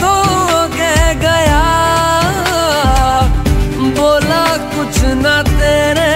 तो गया। बोला कुछ ना तेरे